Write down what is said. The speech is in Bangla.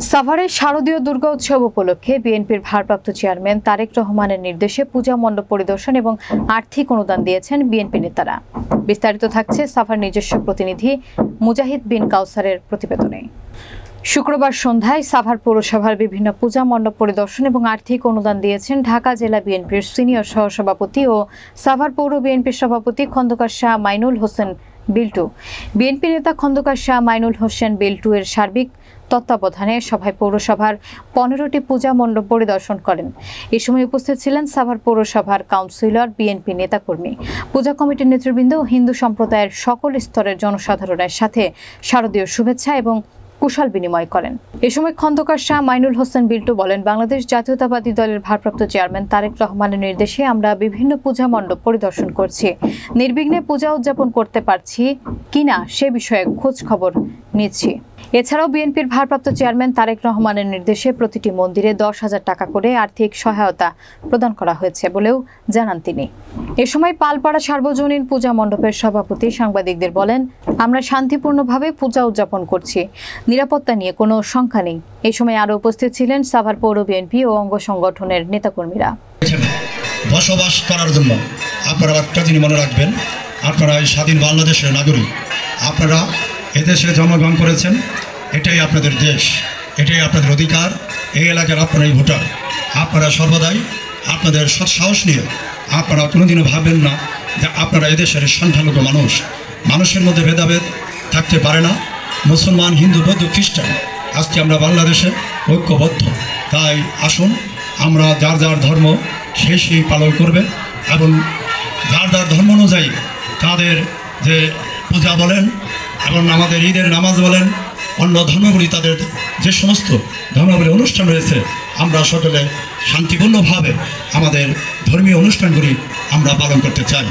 সাভারের শারদীয় দুর্গা উৎসব উপলক্ষে বিএনপির ভারপ্রাপ্ত চেয়ারম্যান তারেক রহমানের নির্দেশে পূজা মণ্ডপ পরিদর্শন এবং আর্থিক অনুদান দিয়েছেন বিএনপি নেতারা। বিস্তারিত থাকছে সাভার নিজস্ব প্রতিনিধি মুজাহিদ বিন কাউসারের প্রতিবেদনে। শুক্রবার সন্ধ্যায় সাভার পৌরসভার বিভিন্ন পূজা মণ্ডপ পরিদর্শন এবং আর্থিক অনুদান দিয়েছেন ঢাকা জেলা বিএনপির সিনিয়র সহসভাপতি ও সাভার পৌর বিএনপির সভাপতি খন্দকার শাহ মাইনুল হোসেন বিল্টু বিএনপি নেতা খন্দকার শাহ মাইনুল হোসেন বিল্টু এর সার্বিক তত্ত্বাবধানে সভায় পৌরসভার পনেরোটি পূজা মণ্ডপ পরিদর্শন করেন। এ সময় উপস্থিত ছিলেন সাভার পৌরসভার কাউন্সিলর, বিএনপি নেতাকর্মী। পূজা কমিটির নেতৃবৃন্দ হিন্দু সম্প্রদায়ের সকল স্তরের জনসাধারণের সাথে শারদীয় শুভেচ্ছা এবং কুশল বিনিময় করেন। এ সময় খন্দকার শাহ মাইনুল হোসেন বিল্টু বলেন, বাংলাদেশ জাতীয়তাবাদী দলের ভারপ্রাপ্ত চেয়ারম্যান তারেক রহমানের নির্দেশে আমরা বিভিন্ন পূজা মণ্ডপ পরিদর্শন করছি। নির্বিঘ্নে পূজা উদযাপন করতে পারছি কিনা সে বিষয়ে খোঁজ খবর নিচ্ছি। এছাড়াও বিএনপির ভারপ্রাপ্ত চেয়ারম্যান তারেক রহমানের নির্দেশে প্রতিটি মন্দিরে দশ হাজার টাকা করে আর্থিক সহায়তা প্রদান করা হয়েছে বলেও জানান তিনি। এ সময় পালপাড়া সার্বজনীন পূজা মণ্ডপের সভাপতি সাংবাদিকদের বলেন, আমরা শান্তিপূর্ণভাবে পূজা উদযাপন করছি। নিরাপত্তা নিয়ে কোনো শঙ্কা নেই। এ সময় আরও উপস্থিত ছিলেন সাভার পৌর বিএনপি ও অঙ্গ সংগঠনের নেতাকর্মীরা। বসবাস করার জন্য আপনারা একটা জিনিস মনে রাখবেন, আপনারা এই স্বাধীন বাংলাদেশের নাগরিক। আপনারা এদেশে জন্মগ্রহণ করেছেন, এটাই আপনাদের দেশ, এটাই আপনাদের অধিকার, এই এলাকার আপনারাই ভোটার। আপনারা সর্বদাই আপনাদের সৎসাহস নিয়ে আপনারা কোনোদিনও ভাববেন না যে আপনারা এদেশের সংখ্যালঘু মানুষ। মানুষের মধ্যে ভেদাভেদ থাকতে পারে না। মুসলমান, হিন্দু, বৌদ্ধ, খ্রিস্টান, আজকে আমরা বাংলাদেশে ঐক্যবদ্ধ। তাই আসুন, আমরা যার যার ধর্ম সেই সেই পালন করবে এবং যার যার ধর্ম অনুযায়ী তাদের যে পূজা বলেন এবং আমাদের ঈদের নামাজ বলেন, অন্য ধর্মগুলি তাদের যে সমস্ত ধর্মগুলি অনুষ্ঠান রয়েছে, আমরা সকলে শান্তিপূর্ণভাবে আমাদের ধর্মীয় অনুষ্ঠানগুলি আমরা পালন করতে চাই।